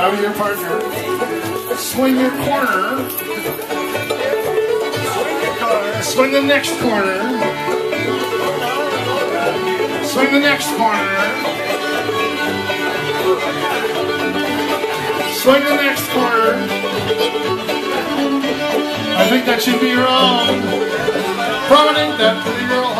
Be your partner. Swing your corner. Swing the next corner. Swing the next corner. Swing the next corner. I think that should be your own. Promenade that pretty girl